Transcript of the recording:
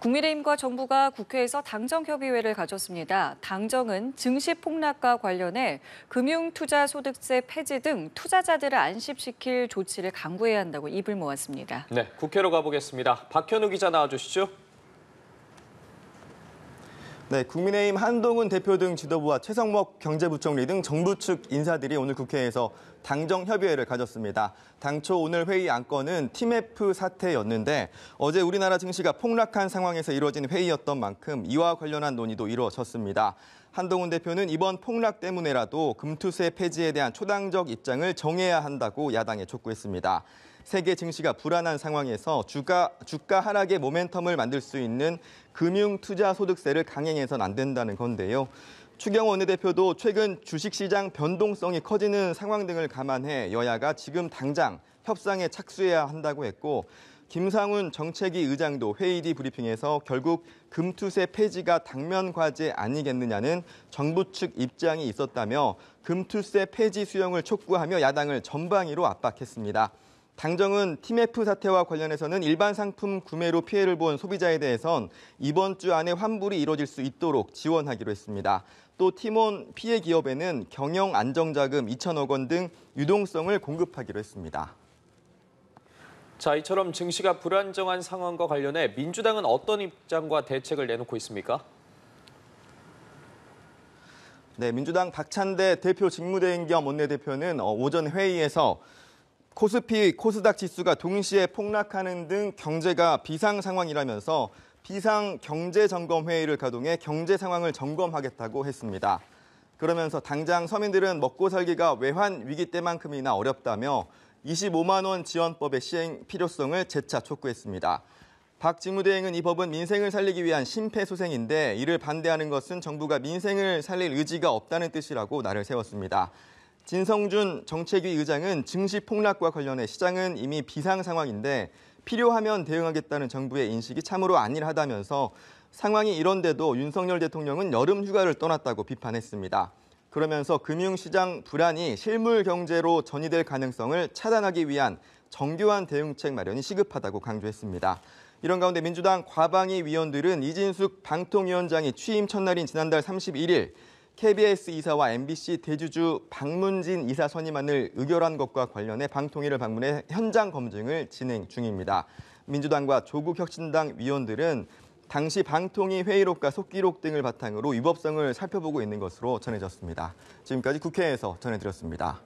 국민의힘과 정부가 국회에서 당정협의회를 가졌습니다. 당정은 증시 폭락과 관련해 금융투자소득세 폐지 등 투자자들을 안심시킬 조치를 강구해야 한다고 입을 모았습니다. 네, 국회로 가보겠습니다. 박현우 기자 나와주시죠. 네, 국민의힘 한동훈 대표 등 지도부와 최성목 경제부총리 등 정부 측 인사들이 오늘 국회에서 당정 협의회를 가졌습니다. 당초 오늘 회의 안건은 TMF 사태였는데 어제 우리나라 증시가 폭락한 상황에서 이루어진 회의였던 만큼 이와 관련한 논의도 이루어졌습니다. 한동훈 대표는 이번 폭락 때문에라도 금투세 폐지에 대한 초당적 입장을 정해야 한다고 야당에 촉구했습니다. 세계 증시가 불안한 상황에서 주가, 주가 하락의 모멘텀을 만들 수 있는 금융투자소득세를 강행해서는 안 된다는 건데요. 추경 원내대표도 최근 주식시장 변동성이 커지는 상황 등을 감안해 여야가 지금 당장 협상에 착수해야 한다고 했고 김상훈 정책위 의장도 회의 뒤 브리핑에서 결국 금투세 폐지가 당면 과제 아니겠느냐는 정부 측 입장이 있었다며 금투세 폐지 수용을 촉구하며 야당을 전방위로 압박했습니다. 당정은 TMF 사태와 관련해서는 일반 상품 구매로 피해를 본 소비자에 대해선 이번 주 안에 환불이 이뤄질 수 있도록 지원하기로 했습니다. 또 티몬 피해 기업에는 경영 안정자금 2천억 원 등 유동성을 공급하기로 했습니다. 자, 이처럼 증시가 불안정한 상황과 관련해 민주당은 어떤 입장과 대책을 내놓고 있습니까? 네, 민주당 박찬대 대표 직무대행 겸 원내대표는 어, 오전 회의에서 코스피, 코스닥 지수가 동시에 폭락하는 등 경제가 비상 상황이라면서 비상 경제 점검 회의를 가동해 경제 상황을 점검하겠다고 했습니다. 그러면서 당장 서민들은 먹고 살기가 외환 위기 때만큼이나 어렵다며 25만 원 지원법의 시행 필요성을 재차 촉구했습니다. 박 직무대행은 이 법은 민생을 살리기 위한 심폐소생인데 이를 반대하는 것은 정부가 민생을 살릴 의지가 없다는 뜻이라고 나를 세웠습니다. 진성준 정책위 의장은 증시 폭락과 관련해 시장은 이미 비상 상황인데 필요하면 대응하겠다는 정부의 인식이 참으로 안일하다면서 상황이 이런데도 윤석열 대통령은 여름 휴가를 떠났다고 비판했습니다. 그러면서 금융시장 불안이 실물 경제로 전이될 가능성을 차단하기 위한 정교한 대응책 마련이 시급하다고 강조했습니다. 이런 가운데 민주당 과방위 위원들은 이진숙 방통위원장이 취임 첫날인 지난달 31일 KBS 이사와 MBC 대주주 박문진 이사 선임안을 의결한 것과 관련해 방통위를 방문해 현장 검증을 진행 중입니다. 민주당과 조국혁신당 위원들은 당시 방통위 회의록과 속기록 등을 바탕으로 위법성을 살펴보고 있는 것으로 전해졌습니다. 지금까지 국회에서 전해드렸습니다.